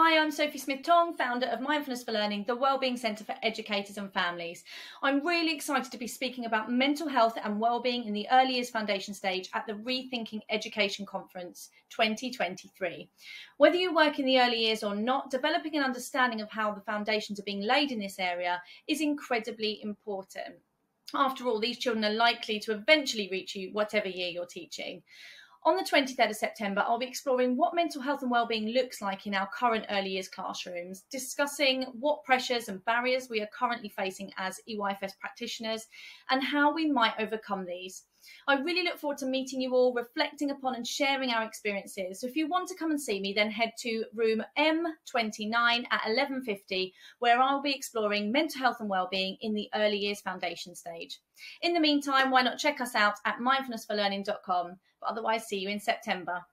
Hi, I'm Sophie Smith Tong, founder of Mindfulness for Learning, the Wellbeing Centre for Educators and Families. I'm really excited to be speaking about mental health and wellbeing in the early years foundation stage at the Rethinking Education Conference 2023. Whether you work in the early years or not, developing an understanding of how the foundations are being laid in this area is incredibly important. After all, these children are likely to eventually reach you, whatever year you're teaching. On the 23rd of September, I'll be exploring what mental health and wellbeing looks like in our current early years classrooms, discussing what pressures and barriers we are currently facing as EYFS practitioners and how we might overcome these. I really look forward to meeting you all, reflecting upon and sharing our experiences. So if you want to come and see me, then head to room M29 at 11:50 where I'll be exploring mental health and wellbeing in the early years foundation stage. In the meantime, why not check us out at mindfulnessforlearning.com. But otherwise, see you in September.